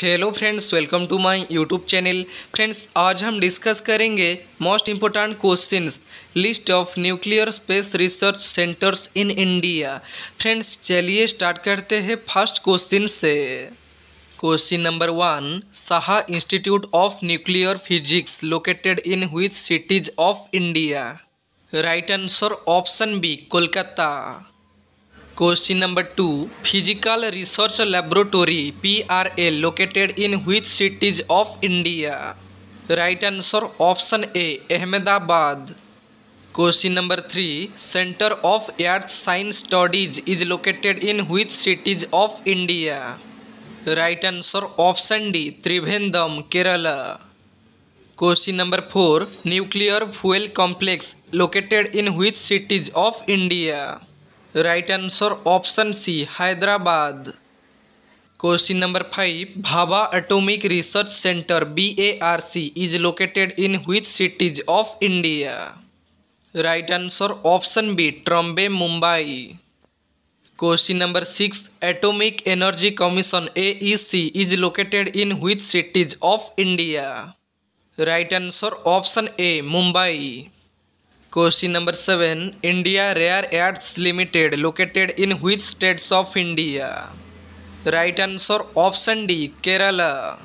Hello friends welcome to my YouTube channel friends आज हम discuss करेंगे most important questions list of nuclear space research centres in India friends चलिए start करते हैं first question से question number one Saha institute of nuclear physics located in which cities of India right answer option B Kolkata Question number 2. Physical Research Laboratory PRL located in which cities of India? The right answer option A, Ahmedabad. Question number 3. Center of Earth Science Studies is located in which cities of India? The right answer option D, Trivandrum, Kerala. Question number 4. Nuclear Fuel Complex located in which cities of India? Right answer option C, Hyderabad. Question number 5. Bhabha Atomic Research Center BARC is located in which cities of India? Right answer option B, Trombe, Mumbai. Question number 6. Atomic Energy Commission AEC is located in which cities of India? Right answer option A, Mumbai. Question number 7. India Rare Earths Limited located in which states of India? Right answer option D, Kerala.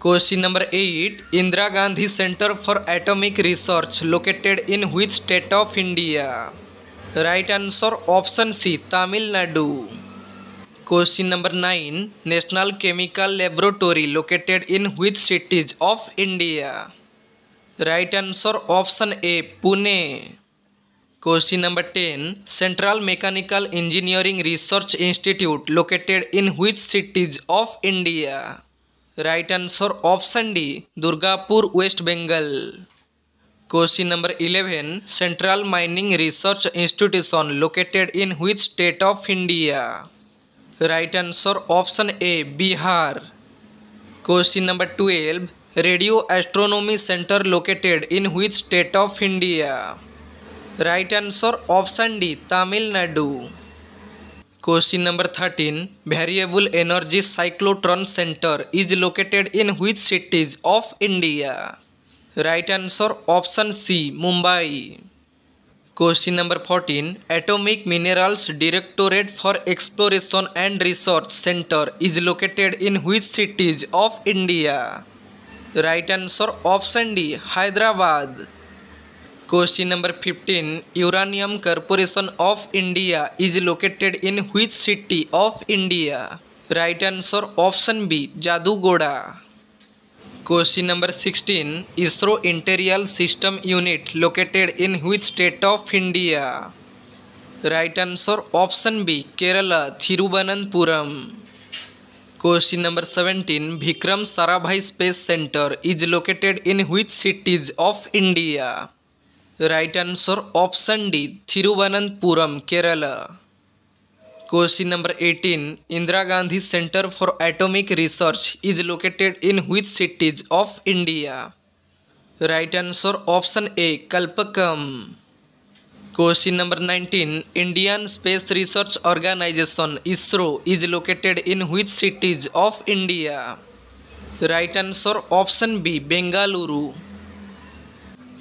Question number 8. Indira Gandhi Center for Atomic Research located in which state of India? Right answer option C, Tamil Nadu. Question number 9. National Chemical Laboratory located in which cities of India? Right answer option A Pune question number ten central mechanical engineering research institute located in which cities of India right answer option D Durgapur West Bengal question number eleven central mining research institution located in which state of India right answer option A Bihar question number twelve Radio Astronomy Center located in which state of India? Right answer option D Tamil Nadu. Question number 13 Variable Energy Cyclotron Center is located in which cities of India? Right answer option C Mumbai. Question number 14 Atomic Minerals Directorate for Exploration and Research Center is located in which cities of India? Right answer option D, Hyderabad. Question number 15. Uranium Corporation of India is located in which city of India? Right answer option B, Jadugoda. Question number 16. ISRO Interior System Unit located in which state of India? Right answer option B, Kerala, Thiruvananthapuram. Question number 17. Vikram Sarabhai Space Center is located in which cities of India? Right answer option D, Thiruvananthapuram, Kerala. Question number 18. Indira Gandhi Center for Atomic Research is located in which cities of India? Right answer option A, Kalpakkam. Question number 19. Indian Space Research Organization ISRO is located in which cities of India? Right answer option B, Bengaluru.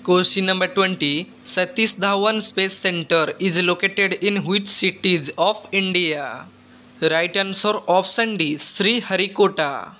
Question number 20. Satish Dhawan Space Center is located in which cities of India? Right answer option D, Sriharikota.